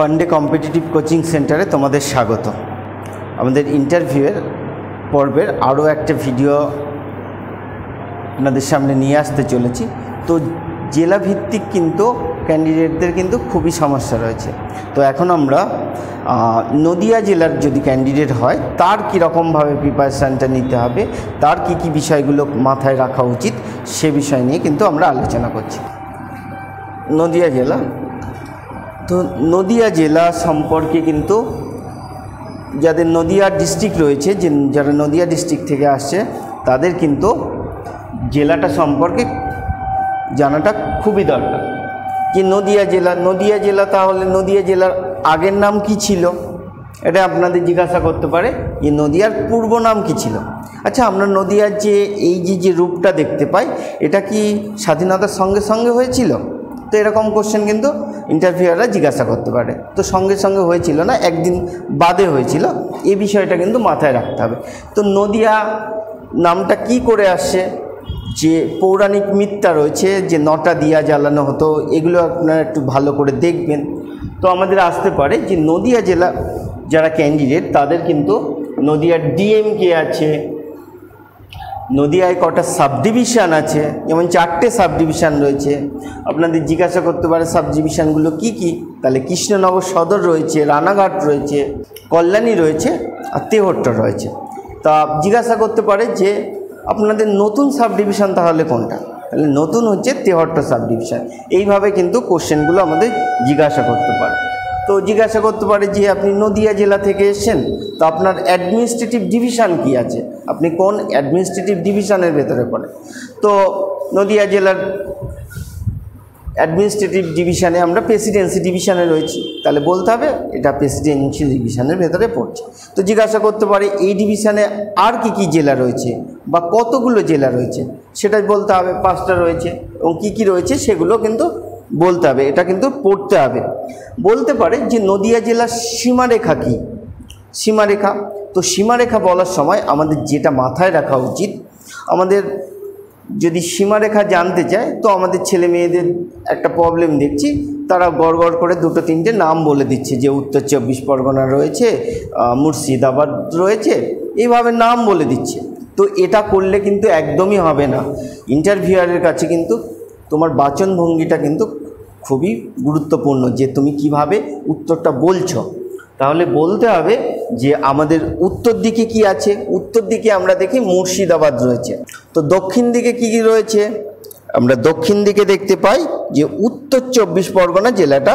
Pandey competitive coaching সেন্টারে তোমাদের স্বাগত। আমাদের ইন্টারভিউয়ের পর্বের আরও একটা ভিডিও আপনাদের সামনে নিয়ে আসতে চলেছি। তো জেলা ভিত্তিক কিন্তু ক্যান্ডিডেটদের কিন্তু খুবই সমস্যা রয়েছে। তো এখন আমরা নদিয়া জেলার যদি ক্যান্ডিডেট হয়, তার কীরকমভাবে প্রিপারেশানটা নিতে হবে, তার কি কি বিষয়গুলো মাথায় রাখা উচিত, সে বিষয় নিয়ে কিন্তু আমরা আলোচনা করছি। নদিয়া জেলা তো নদিয়া জেলা সম্পর্কে কিন্তু যাদের নদিয়া ডিস্ট্রিক্ট রয়েছে, যে যারা নদিয়া ডিস্ট্রিক্ট থেকে আসছে, তাদের কিন্তু জেলাটা সম্পর্কে জানাটা খুবই দরকার। যে নদিয়া জেলা নদিয়া জেলা তাহলে নদিয়া জেলার আগের নাম কি ছিল? এটা আপনাদের জিজ্ঞাসা করতে পারে, যে নদিয়ার পূর্ব নাম কি ছিল? আচ্ছা আমরা নদিয়ার যে, এই যে যে রূপটা দেখতে পাই, এটা কি স্বাধীনতার সঙ্গে সঙ্গে হয়েছিল? তো এরকম কোশ্চেন কিন্তু ইন্টারভিউয়াররা জিজ্ঞাসা করতে পারে। তো সঙ্গে সঙ্গে হয়েছিল না, একদিন বাদে হয়েছিল। এই বিষয়টা কিন্তু মাথায় রাখতে হবে। তো নদিয়া নামটা কি করে আসছে? যে পৌরাণিক মিথ্যা রয়েছে, যে নটা দিয়া জ্বালানো হতো, এগুলো আপনারা একটু ভালো করে দেখবেন। তো আমাদের আসতে পারে যে নদিয়া জেলা যারা ক্যান্ডিডেট তাদের কিন্তু নদিয়ার ডিএমকে আছে নদিয়ায় কটা সাব ডিভিশন আছে, যেমন চারটে সাব ডিভিশন রয়েছে। আপনাদের জিজ্ঞাসা করতে পারে সাব ডিভিশনগুলো কী কী? তাহলে কৃষ্ণনগর সদর রয়েছে, রানাঘাট রয়েছে, কল্যাণী রয়েছে, আর তেহট্ট রয়েছে। তা জিজ্ঞাসা করতে পারে যে, আপনাদের নতুন সাব ডিভিশন তাহলে কোনটা? তাহলে নতুন হচ্ছে তেহট্ট সাব ডিভিশন এইভাবে কিন্তু কোশ্চেনগুলো আমাদের জিজ্ঞাসা করতে পারে। তো জিজ্ঞাসা করতে পারে যে আপনি নদিয়া জেলা থেকে এসেছেন, তো আপনার অ্যাডমিনিস্ট্রেটিভ ডিভিশন কি আছে? আপনি কোন অ্যাডমিনিস্ট্রেটিভ ডিভিশনের ভেতরে পড়েন? তো নদিয়া জেলার অ্যাডমিনিস্ট্রেটিভ ডিভিশনে আমরা প্রেসিডেন্সি ডিভিশানে রয়েছি। তাহলে বলতে হবে, এটা প্রেসিডেন্সি ডিভিশনের ভেতরে পড়ছে। তো জিজ্ঞাসা করতে পারে, এই ডিভিশানে আর কি কি জেলা রয়েছে বা কতগুলো জেলা রয়েছে? সেটা বলতে হবে, পাঁচটা রয়েছে এবং কী কী রয়েছে সেগুলো কিন্তু বলতে হবে, এটা কিন্তু পড়তে হবে। বলতে পারে যে নদিয়া জেলার সীমারেখা কী? সীমারেখা। তো সীমারেখা বলার সময় আমাদের যেটা মাথায় রাখা উচিত, আমাদের যদি সীমারেখা জানতে চায়, তো আমাদের ছেলে মেয়েদের একটা প্রবলেম দেখছি, তারা গড় গড় করে দুটো তিনটে নাম বলে দিচ্ছে, যে উত্তর চব্বিশ পরগনা রয়েছে মুর্শিদাবাদ রয়েছে, এইভাবে নাম বলে দিচ্ছে। তো এটা করলে কিন্তু একদমই হবে না। ইন্টারভিউয়ারের কাছে কিন্তু তোমার বাচন ভঙ্গিটা কিন্তু খুবই গুরুত্বপূর্ণ যে তুমি কীভাবে উত্তরটা বলছো। তাহলে বলতে হবে যে আমাদের উত্তর দিকে কি আছে? উত্তর দিকে আমরা দেখি মুর্শিদাবাদ রয়েছে। তো দক্ষিণ দিকে কি কি রয়েছে? আমরা দক্ষিণ দিকে দেখতে পাই যে উত্তর চব্বিশ পরগনা জেলাটা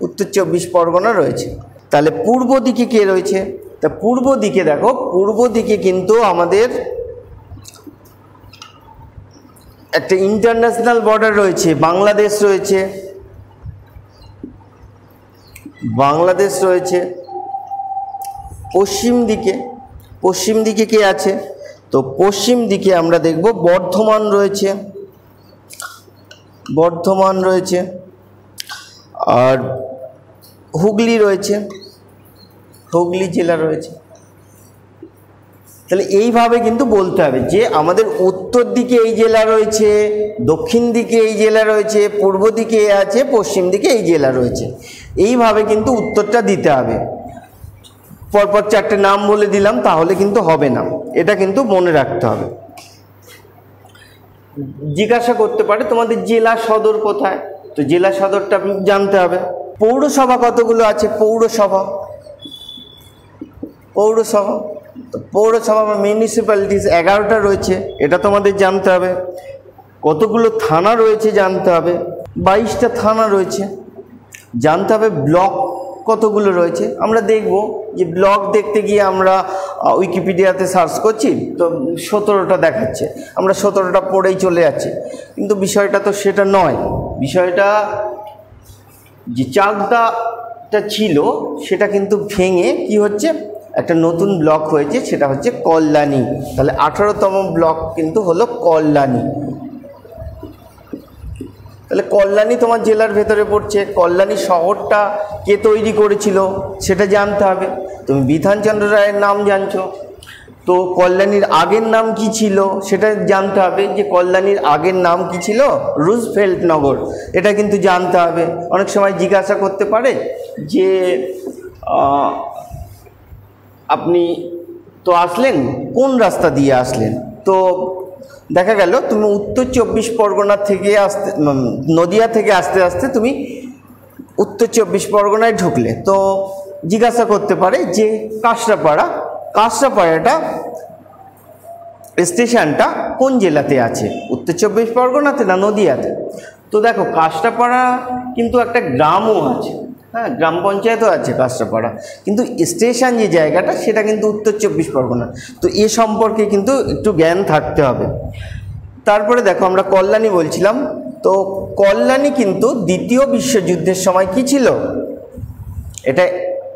উত্তর চব্বিশ পরগনা রয়েছে। তাহলে পূর্ব দিকে কে রয়েছে? তা পূর্ব দিকে দেখো, পূর্ব দিকে কিন্তু আমাদের একটা ইন্টারন্যাশনাল বর্ডার রয়েছে, বাংলাদেশ রয়েছে। বাংলাদেশ রয়েছে। পশ্চিম দিকে পশ্চিম দিকে কে আছে? তো পশ্চিম দিকে আমরা দেখব বর্ধমান রয়েছে। বর্ধমান রয়েছে। আর হুগলি রয়েছে। হুগলি জেলা রয়েছে। তাহলে এইভাবে কিন্তু বলতে হবে যে আমাদের উত্তর দিকে এই জেলা রয়েছে, দক্ষিণ দিকে এই জেলা রয়েছে, পূর্ব দিকে আছে, পশ্চিম দিকে এই জেলা রয়েছে। এইভাবে কিন্তু উত্তরটা দিতে হবে। পরপর চারটে নাম বলে দিলাম, তাহলে কিন্তু হবে না। এটা কিন্তু মনে রাখতে হবে। জিজ্ঞাসা করতে পারে, তোমাদের জেলা সদর কোথায়? তো জেলা সদরটা জানতে হবে। পৌরসভা কতগুলো আছে? পৌরসভা। পৌরসভা। পৌরসভা বা মিউনিসিপ্যালিটিস এগারোটা রয়েছে, এটা তোমাদের জানতে হবে। কতগুলো থানা রয়েছে জানতে হবে, বাইশটা থানা রয়েছে। জানতে হবে ব্লক কতগুলো রয়েছে। আমরা দেখব যে ব্লক দেখতে গিয়ে আমরা উইকিপিডিয়াতে সার্চ করছি, তো সতেরোটা দেখাচ্ছে। আমরা সতেরোটা পড়েই চলে যাচ্ছি। কিন্তু বিষয়টা তো সেটা নয়। বিষয়টা যে চাকদাটা ছিল, সেটা কিন্তু ভেঙে কি হচ্ছে একটা নতুন ব্লক হয়েছে, সেটা হচ্ছে কল্যাণী। তাহলে আঠারোতম ব্লক কিন্তু হলো কল্যাণী। তাহলে কল্যাণী তোমার জেলার ভেতরে পড়ছে। কল্যাণী শহরটা কে তৈরি করেছিল, সেটা জানতে হবে। তুমি বিধানচন্দ্র রায়ের নাম জানছো। তো কল্যাণীর আগের নাম কি ছিল, সেটা জানতে হবে যে কল্যাণীর আগের নাম কি ছিল? রুজফেল্ট নগর। এটা কিন্তু জানতে হবে। অনেক সময় জিজ্ঞাসা করতে পারে যে আপনি তো আসলেন, কোন রাস্তা দিয়ে আসলেন? তো দেখা গেল, তুমি উত্তর চব্বিশ পরগনা থেকে আসতে নদিয়া থেকে আসতে আসতে তুমি উত্তর চব্বিশ পরগনায় ঢুকলে। তো জিজ্ঞাসা করতে পারে যে কাঁচরাপাড়া কাঁচরাপাড়াটা স্টেশনটা কোন জেলাতে আছে? উত্তর চব্বিশ পরগনাতে না নদিয়াতে? তো দেখো কাঁচরাপাড়া কিন্তু একটা গ্রামও আছে। হ্যাঁ গ্রাম পঞ্চায়েতও আছে কাঁচরাপাড়া কিন্তু স্টেশন যে জায়গাটা, সেটা কিন্তু উত্তর চব্বিশ পরগনা। তো এ সম্পর্কে কিন্তু একটু জ্ঞান থাকতে হবে। তারপরে দেখো, আমরা কল্যাণী বলছিলাম। তো কল্যাণী কিন্তু দ্বিতীয় বিশ্বযুদ্ধের সময় কি ছিল? এটা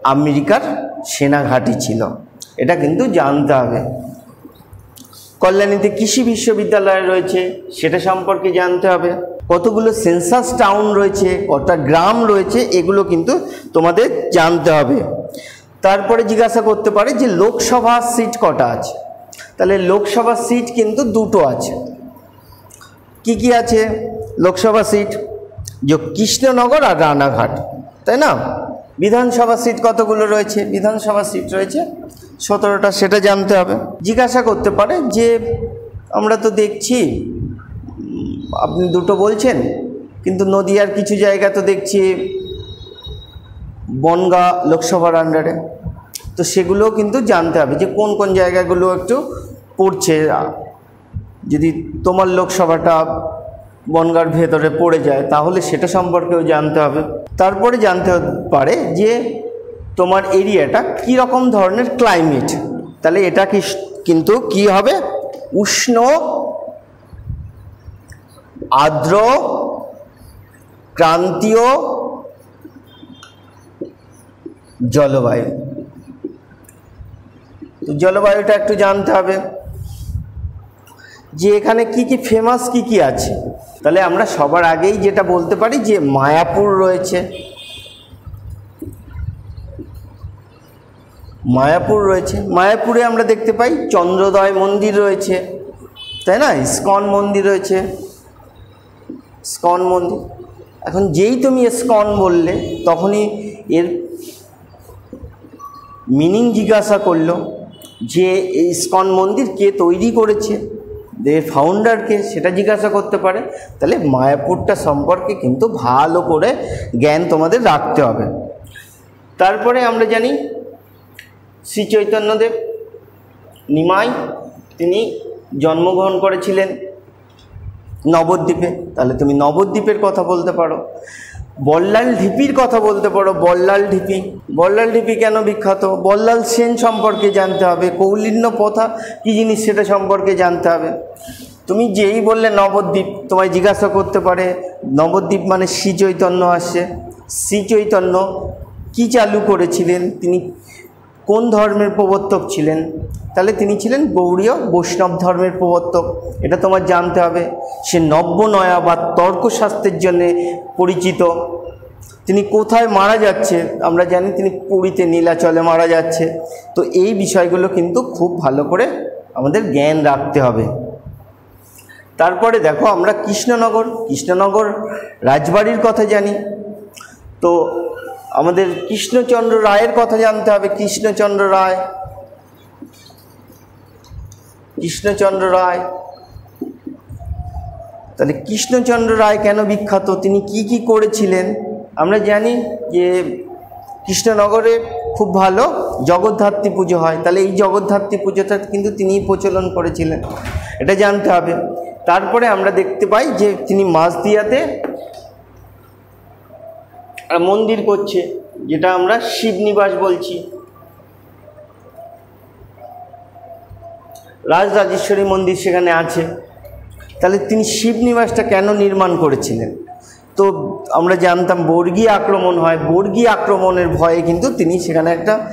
আমেরিকার সেনাঘাঁটি ছিল। এটা কিন্তু জানতে হবে। কল্যাণীতে কৃষি বিশ্ববিদ্যালয় রয়েছে, সেটা সম্পর্কে জানতে হবে। কতগুলো সেন্সাস টাউন রয়েছে কটা গ্রাম রয়েছে, এগুলো কিন্তু তোমাদের জানতে হবে। তারপরে জিজ্ঞাসা করতে পারে যে লোকসভা সিট কটা আছে? তাহলে লোকসভা সিট কিন্তু দুটো আছে। কি কি আছে লোকসভা সিট যে কৃষ্ণনগর আর রানাঘাট, তাই না? বিধানসভা সিট কতগুলো রয়েছে? বিধানসভা সিট রয়েছে সতেরোটা, সেটা জানতে হবে। জিজ্ঞাসা করতে পারে যে আমরা তো দেখছি আপনি দুটো বলছেন, কিন্তু নদিয়ার কিছু জায়গা তো দেখছি, বনগা লোকসভার আন্ডারে তো সেগুলোও কিন্তু জানতে হবে যে কোন কোন জায়গাগুলো একটু পড়ছে। যদি তোমার লোকসভাটা বনগার ভেতরে পড়ে যায়, তাহলে সেটা সম্পর্কেও জানতে হবে। তারপরে জানতে পারে যে তোমার এরিয়াটা কী রকম ধরনের ক্লাইমেট তাহলে এটা কি কিন্তু কি হবে? উষ্ণ আর্দ্র, ক্রান্তীয় জলবায়ু। তো জলবায়ুটা একটু জানতে হবে যে এখানে কি কি ফেমাস কি কি আছে। তাহলে আমরা সবার আগেই যেটা বলতে পারি যে মায়াপুর রয়েছে। মায়াপুর রয়েছে। মায়াপুরে আমরা দেখতে পাই চন্দ্রোদয় মন্দির রয়েছে, তাই না? ইস্কন মন্দির রয়েছে। স্কন মন্দির। এখন যেই তুমি স্কন বললে, তখনই এর মিনিং জিজ্ঞাসা করল যে, এই স্কন মন্দির কে তৈরি করেছে? এর ফাউন্ডারকে সেটা জিজ্ঞাসা করতে পারে। তাহলে মায়াপুরটা সম্পর্কে কিন্তু ভালো করে জ্ঞান তোমাদের রাখতে হবে। তারপরে আমরা জানি, শ্রী চৈতন্যদেব নিমাই, তিনি জন্মগ্রহণ করেছিলেন। নবদ্বীপে, তাহলে তুমি নবদ্বীপের কথা বলতে পারো। বল্লাল ঢিপির কথা বলতে পারো, বল্লাল ঢিপি। বল্লাল ঢিপি কেন বিখ্যাত? বল্লাল সেন সম্পর্কে জানতে হবে, কৌলিন্য প্রথা কী জিনিস সেটা সম্পর্কে জানতে হবে। তুমি যেই বললে নবদ্বীপ, তোমায় জিজ্ঞাসা করতে পারে, নবদ্বীপ মানে শ্রী চৈতন্য আসছে। শ্রী চৈতন্য কী চালু করেছিলেন? তিনি কোন ধর্মের প্রবর্তক ছিলেন? তাহলে তিনি ছিলেন গৌড়ীয় বৈষ্ণব ধর্মের প্রবর্তক। এটা তোমার জানতে হবে। সে নব্য নয়া বা তর্কশাস্ত্রের জন্যে পরিচিত। তিনি কোথায় মারা যাচ্ছে? আমরা জানি তিনি পুরীতে নীলাচলে মারা যাচ্ছে। তো এই বিষয়গুলো কিন্তু খুব ভালো করে আমাদের জ্ঞান রাখতে হবে। তারপরে দেখো আমরা কৃষ্ণনগর। কৃষ্ণনগর রাজবাড়ির কথা জানি। তো আমাদের কৃষ্ণচন্দ্র রায়ের কথা জানতে হবে। কৃষ্ণচন্দ্র রায় কৃষ্ণচন্দ্র রায়। তাহলে কৃষ্ণচন্দ্র রায় কেন বিখ্যাত? তিনি কি কি করেছিলেন? আমরা জানি যে কৃষ্ণনগরে খুব ভালো জগদ্ধাত্রী পুজো হয়। তাহলে এই জগদ্ধাত্রী পুজোটা কিন্তু তিনিই প্রচলন করেছিলেন। এটা জানতে হবে। তারপরে আমরা দেখতে পাই যে তিনি মাঝদিয়াতে মন্দির করছে, যেটা আমরা শিবনিবাস বলছি। রাজরাজেশ্বরী মন্দির সেখানে আছে। তাহলে তিনি শিবনিবাসটা কেন নির্মাণ করেছিলেন? তো আমরা জানতাম বর্গী আক্রমণ হয়। বর্গী আক্রমণের ভয়ে কিন্তু তিনি সেখানে একটা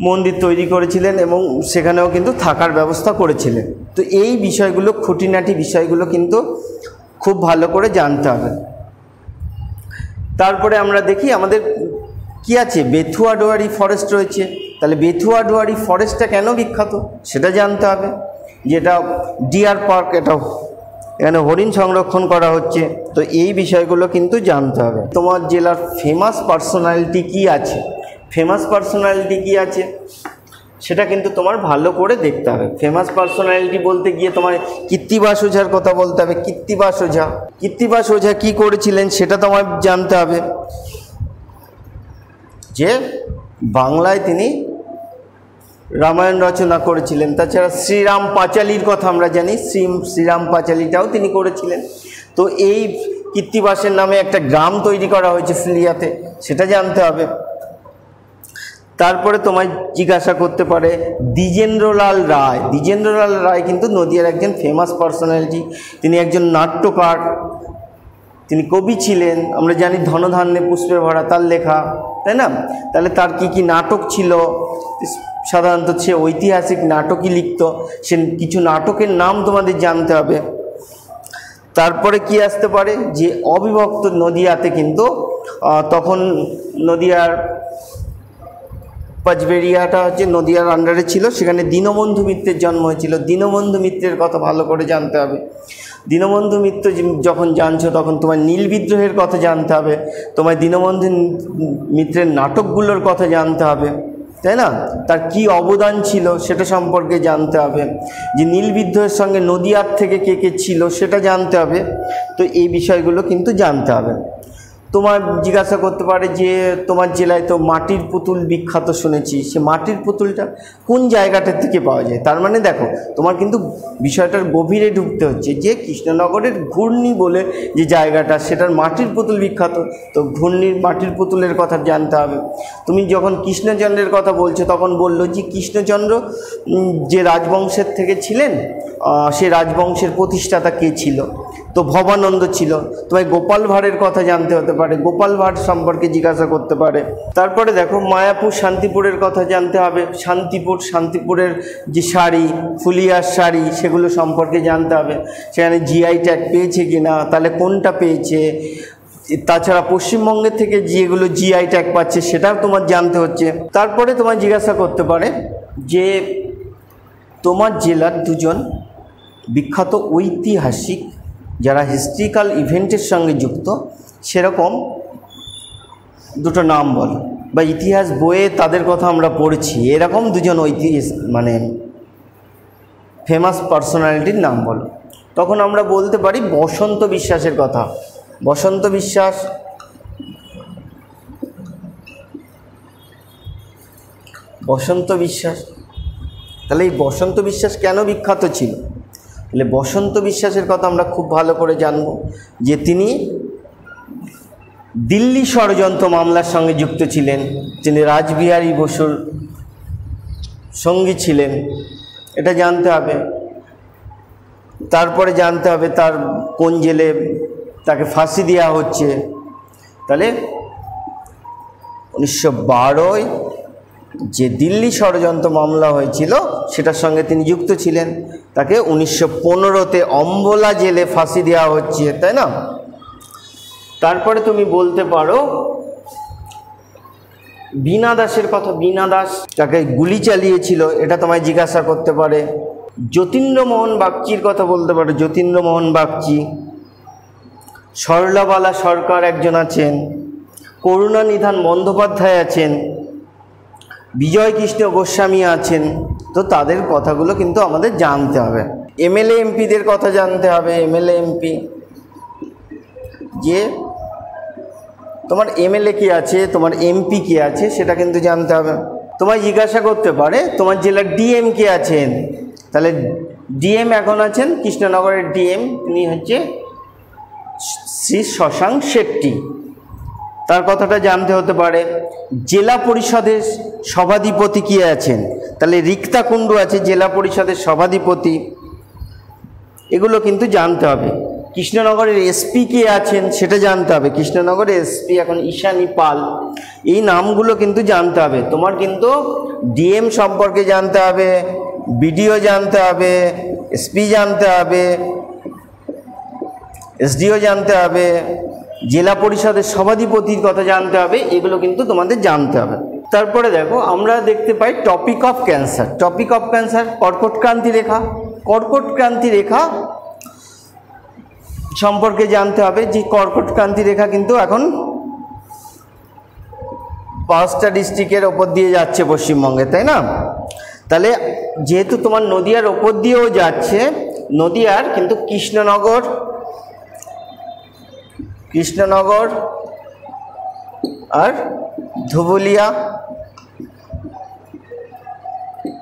মন্দির তৈরি করেছিলেন এবং সেখানেও কিন্তু থাকার ব্যবস্থা করেছিলেন। তো এই বিষয়গুলো, খুঁটিনাটি বিষয়গুলো কিন্তু খুব ভালো করে জানতে হবে। তারপরে আমরা দেখি আমাদের কি আছে? বেথুয়া ডোয়ারি ফরেস্ট রয়েছে। তাহলে বেথুয়াডুয়ারি ফরেস্টটা কেন বিখ্যাত? সেটা জানতে হবে। যেটা ডিয়ার পার্ক এটা এখানে হরিণ সংরক্ষণ করা হচ্ছে। তো এই বিষয়গুলো কিন্তু জানতে হবে। তোমার জেলার ফেমাস পার্সোনালিটি কি আছে? ফেমাস পার্সোনালিটি কি আছে? সেটা কিন্তু তোমার ভালো করে দেখতে হবে। ফেমাস পার্সোনালিটি বলতে গিয়ে তোমার কীর্তিবাস ওঝার কথা বলতে হবে। কীর্তিবাস ওঝা কীর্তিবাস ওঝা কী করেছিলেন সেটা তোমার জানতে হবে। যে বাংলায় তিনি রামায়ণ রচনা করেছিলেন। তাছাড়া শ্রীরাম পাঁচালির কথা আমরা জানি শ্রী শ্রীরাম পাঁচালিটাও তিনি করেছিলেন। তো এই কীর্তিবাসের নামে একটা গ্রাম তৈরি করা হয়েছে ফুলিয়াতে সেটা জানতে হবে। তারপরে তোমায় জিজ্ঞাসা করতে পারে দ্বিজেন্দ্রলাল রায়। দ্বিজেন্দ্রলাল রায় কিন্তু নদিয়ার একজন ফেমাস পার্সোনালিটি তিনি একজন নাট্যকার। তিনি কবি ছিলেন, আমরা জানি ধনধান্যে পুষ্পে ভরা তার লেখা, তাই না? তাহলে তার কি কি নাটক ছিল? সাধারণত সে ঐতিহাসিক নাটকই লিখত, সে কিছু নাটকের নাম তোমাদের জানতে হবে। তারপরে কি আসতে পারে? যে অবিভক্ত নদিয়াতে কিন্তু তখন নদিয়ার পাঁচবেরিয়াটা হচ্ছে নদিয়ার আন্ডারে ছিল, সেখানে দীনবন্ধু মিত্রের জন্ম হয়েছিল। দীনবন্ধু মিত্রের কথা ভালো করে জানতে হবে। দীনবন্ধু মিত্র যখন জানছো, তখন তোমার নীল বিদ্রোহের কথা জানতে হবে। তোমার দীনবন্ধু মিত্রের নাটকগুলোর কথা জানতে হবে। তাই না? তার কি অবদান ছিল সেটা সম্পর্কে জানতে হবে। যে নীল বিদ্রোহের সঙ্গে নদিয়ার থেকে কে কে ছিল সেটা জানতে হবে। তো এই বিষয়গুলো কিন্তু জানতে হবে। তোমার জিজ্ঞাসা করতে পারে যে তোমার জেলায় তো মাটির পুতুল বিখ্যাত শুনেছি। সে মাটির পুতুলটা কোন জায়গাটার থেকে পাওয়া যায়? তার মানে দেখো, তোমার কিন্তু বিষয়টার গভীরে ঢুকতে হচ্ছে যে কৃষ্ণনগরের ঘূর্ণি বলে যে জায়গাটা, সেটার মাটির পুতুল বিখ্যাত। তো ঘূর্ণির মাটির পুতুলের কথা জানতে হবে। তুমি যখন কৃষ্ণচন্দ্রের কথা বলছো, তখন বলল যে কৃষ্ণচন্দ্র যে রাজবংশের থেকে ছিলেন সে রাজবংশের প্রতিষ্ঠাতা কে ছিল? তো ভবানন্দ ছিল। তোমায় গোপাল ভাঁড়ের কথা জানতে হতে। পারে, গোপাল ভাঁড় সম্পর্কে জিজ্ঞাসা করতে পারে। তারপরে দেখো, মায়াপুর শান্তিপুরের কথা জানতে হবে। শান্তিপুর, শান্তিপুরের যে শাড়ি, ফুলিয়ার শাড়ি, সেগুলো সম্পর্কে জানতে হবে। সেখানে জিআই ট্যাগ পেয়েছে কি না, তাহলে কোনটা পেয়েছে? তাছাড়া পশ্চিমবঙ্গের থেকে যেগুলো জিআই ট্যাগ পাচ্ছে, সেটাও তোমার জানতে হচ্ছে। তারপরে তোমার জিজ্ঞাসা করতে পারে যে, তোমার জেলার দুজন বিখ্যাত ঐতিহাসিক, যারা হিস্ট্রিক্যাল ইভেন্টের সঙ্গে যুক্ত সেরকম দুটো নাম বল। বা ইতিহাস বইয়ে তাদের কথা আমরা পড়ছি, এরকম দুজন ঐতিহাস মানে ফেমাস পার্সোনালিটির নাম বলো। তখন আমরা বলতে পারি বসন্ত বিশ্বাসের কথা। বসন্ত বিশ্বাস বসন্ত বিশ্বাস, তাহলে এই বসন্ত বিশ্বাস কেন বিখ্যাত ছিল? তাহলে বসন্ত বিশ্বাসের কথা আমরা খুব ভালো করে জানব যে তিনি দিল্লি ষড়যন্ত্র মামলার সঙ্গে যুক্ত ছিলেন তিনি রাজবিহারী বসুর সঙ্গী ছিলেন। এটা জানতে হবে। তারপরে জানতে হবে তার কোন জেলে তাকে ফাঁসি দেওয়া হচ্ছে। তাহলে উনিশশো বারোয় যে দিল্লি ষড়যন্ত্র মামলা হয়েছিল, সেটার সঙ্গে তিনি যুক্ত ছিলেন। তাকে উনিশশো পনেরোতে অম্বলা জেলে ফাঁসি দেওয়া হচ্ছে, তাই না? তারপরে তুমি বলতে পারো, বীণা দাসের কথা, বীণা দাস তাকে গুলি চালিয়েছিল, এটা তোমায় জিজ্ঞাসা করতে পারে। যতীন্দ্রমোহন বাগচির কথা বলতে পারো, যতীন্দ্রমোহন বাগচি। সরলাবালা সরকার একজন আছেন করুণানিধান বন্দ্যোপাধ্যায় আছেন বিজয় কৃষ্ণ গোস্বামী আছেন। তো তাদের কথাগুলো কিন্তু আমাদের জানতে হবে। এমএলএ এমপিদের কথা জানতে হবে, এমএলএ এমপি। যে তোমার এমএলএ কি আছে? তোমার এমপি কে আছে? সেটা কিন্তু জানতে হবে। তোমায় জিজ্ঞাসা করতে পারে, তোমার জেলার ডিএম কে আছেন? তাহলে ডিএম এখন আছেন, কৃষ্ণনগরের ডিএম তিনি হচ্ছে শ্রী শশাঙ্ক শেট্টি। তার কথাটা জানতে হতে পারে, জেলা পরিষদের সভাধিপতি কে আছেন? তাহলে রিক্তা কুণ্ডু আছে, জেলা পরিষদের সভাধিপতি। এগুলো কিন্তু জানতে হবে। কৃষ্ণনগরের এসপি কে আছেন সেটা জানতে হবে। কৃষ্ণনগরের এসপি এখন ঈশানী পাল। এই নামগুলো কিন্তু জানতে হবে। তোমার কিন্তু ডিএম সম্পর্কে জানতে হবে, বিডিও জানতে হবে, এসপি জানতে হবে, এসডিও জানতে হবে, জেলা পরিষদের সভাধিপতির কথা জানতে হবে, এগুলো কিন্তু তোমাদের জানতে হবে। তারপরে দেখো, আমরা দেখতে পাই tropic of Cancer. Tropic of Cancer, কর্কট ক্রান্তি রেখা। কর্কট ক্রান্তি রেখা সম্পর্কে জানতে হবে যে কর্কট ক্রান্তি রেখা কিন্তু এখন পাঁচটা ডিস্ট্রিক্টের ওপর দিয়ে যাচ্ছে পশ্চিমবঙ্গে, তাই না? তাহলে যেহেতু তোমার নদিয়ার ওপর দিয়েও যাচ্ছে, নদিয়ার কিন্তু কৃষ্ণনগর কৃষ্ণনগর আর ধুবুলিয়া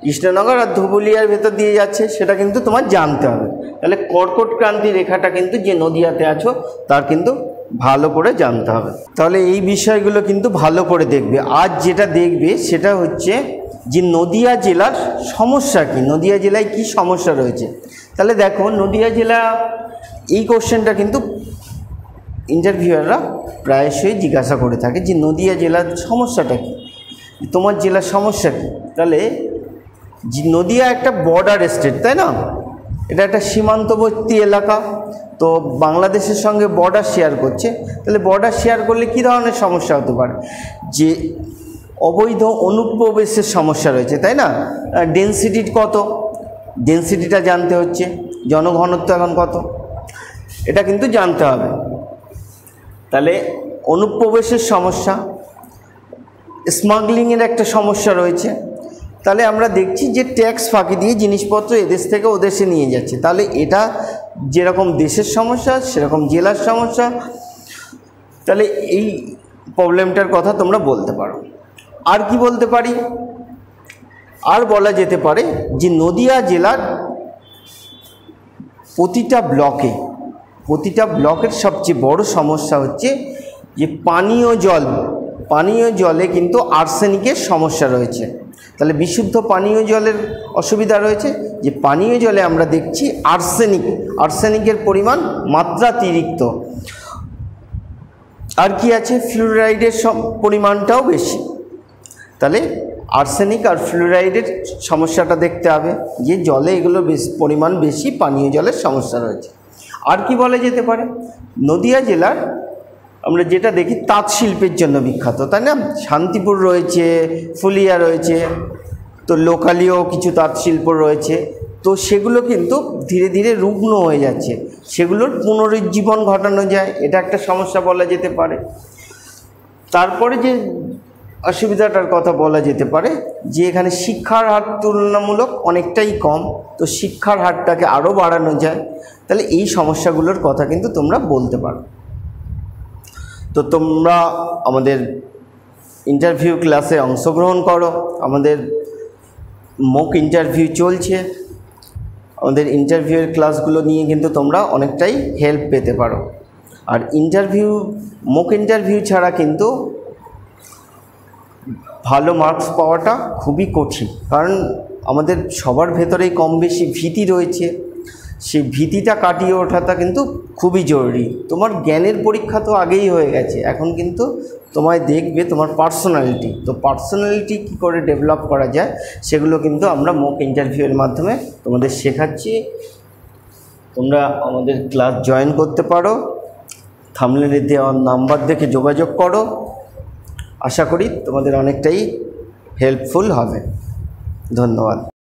কৃষ্ণনগর আর ধুবুলিয়ার ভেতর দিয়ে যাচ্ছে, সেটা কিন্তু তোমার জানতে হবে। তাহলে কর্কট ক্রান্তি রেখাটা কিন্তু যে নদিয়াতে আছো, তার কিন্তু ভালো করে জানতে হবে। তাহলে এই বিষয়গুলো কিন্তু ভালো করে দেখবে। আজ যেটা দেখবে, সেটা হচ্ছে যে নদিয়া জেলার সমস্যা কি? নদিয়া জেলায় কি সমস্যা রয়েছে? তাহলে দেখো, নদিয়া জেলা, এই কোশ্চেনটা কিন্তু ইন্টারভিউয়াররা প্রায়শই জিজ্ঞাসা করে থাকে যে নদিয়া জেলার সমস্যাটা কী? তোমার জেলার সমস্যা কী? তাহলে নদিয়া একটা বর্ডার স্টেট তাই না? এটা একটা সীমান্তবর্তী এলাকা। তো বাংলাদেশের সঙ্গে বর্ডার শেয়ার করছে। তাহলে বর্ডার শেয়ার করলে কী ধরনের সমস্যা হতে পারে? যে অবৈধ অনুপ্রবেশের সমস্যা রয়েছে, তাই না? ডেন্সিটির কত? ডেন্সিটিটা জানতে হচ্ছে। জনঘনত্ব এখন কত? এটা কিন্তু জানতে হবে। তাহলে অনুপ্রবেশের সমস্যা স্মাগলিংয়ের একটা সমস্যা রয়েছে। তাহলে আমরা দেখছি যে ট্যাক্স ফাঁকি দিয়ে জিনিসপত্র এদেশ থেকে ওদেশে নিয়ে যাচ্ছে। তাহলে এটা যেরকম দেশের সমস্যা, সেরকম জেলার সমস্যা। তাহলে এই প্রবলেমটার কথা তোমরা বলতে পারো। আর কি বলতে পারি? আর বলা যেতে পারে যে নদিয়া জেলার প্রতিটা ব্লকে, প্রতিটা ব্লকের সবচেয়ে বড় সমস্যা হচ্ছে যে পানীয় জল, পানীয় জলে কিন্তু আর্সেনিকের সমস্যা রয়েছে। তাহলে বিশুদ্ধ পানীয় জলের অসুবিধা রয়েছে। যে পানীয় জলে আমরা দেখছি আর্সেনিক আর্সেনিকের পরিমাণ মাত্রাতিরিক্ত। আর কি আছে? ফ্লুরাইডের পরিমাণটাও বেশি। তাহলে আর্সেনিক আর ফ্লুরাইডের সমস্যাটা দেখতে হবে। যে জলে এগুলো বেশ, পরিমাণ বেশি পানীয় জলের সমস্যা রয়েছে। আর কি বলা যেতে পারে? নদিয়া জেলার আমরা যেটা দেখি তাঁত শিল্পের জন্য বিখ্যাত, তাই না? শান্তিপুর রয়েছে, ফুলিয়া রয়েছে, তো লোকালিও কিছু তাঁত শিল্প রয়েছে, তো সেগুলো কিন্তু ধীরে ধীরে রুগ্ন হয়ে যাচ্ছে। সেগুলোর পুনরুজ্জীবন ঘটানো যায়, এটা একটা সমস্যা বলা যেতে পারে। তারপরে যে অসুবিধাটার কথা বলা যেতে পারে, যে এখানে শিক্ষার হার তুলনামূলক অনেকটাই কম, তো শিক্ষার হারটাকে আরও বাড়ানো যায়, তাহলে এই সমস্যাগুলোর কথা কিন্তু তোমরা বলতে পারো। তো তোমরা আমাদের ইন্টারভিউ ক্লাসে অংশগ্রহণ করো। আমাদের মক ইন্টারভিউ চলছে। আমাদের ইন্টারভিউয়ের ক্লাসগুলো নিয়ে কিন্তু তোমরা অনেকটাই হেল্প পেতে পারো। আর ইন্টারভিউ মক ইন্টারভিউ ছাড়া কিন্তু ভালো মার্কস পাওয়াটা খুবই কঠিন। কারণ আমাদের সবার ভেতরেই কম বেশি ভীতি রয়েছে। সেই ভীতিটা কাটিয়ে ওঠাটা কিন্তু খুবই জরুরি। তোমার জ্ঞানের পরীক্ষা তো আগেই হয়ে গেছে। এখন কিন্তু তোমায় দেখবে তোমার পার্সোনালিটি তো পার্সোনালিটি কী করে ডেভেলপ করা যায়, সেগুলো কিন্তু আমরা মক ইন্টারভিউয়ের মাধ্যমে তোমাদের শেখাচ্ছি। তোমরা আমাদের ক্লাস জয়েন করতে পারো। থামলেনে দেওয়া নাম্বার দেখে যোগাযোগ করো। আশা করি তোমাদের অনেকটাই হেল্পফুল হবে। ধন্যবাদ।